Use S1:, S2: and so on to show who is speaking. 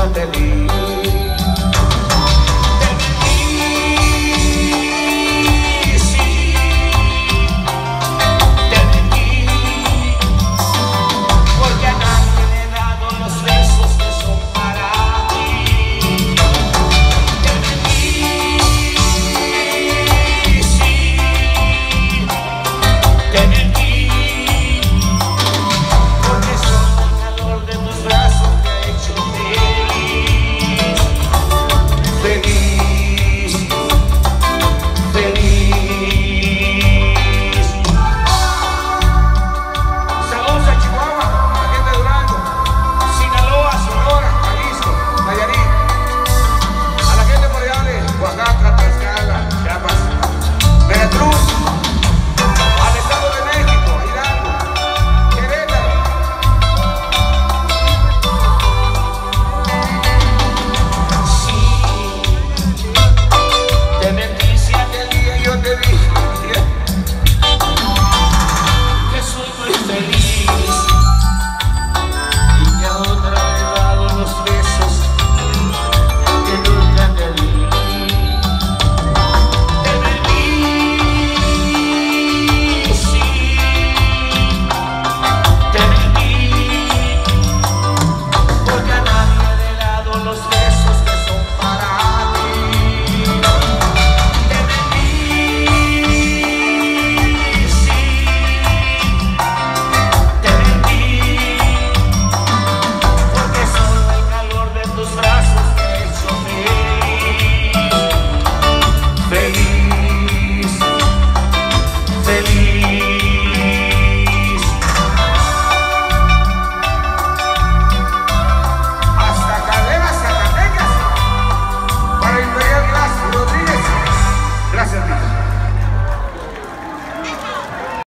S1: satélite.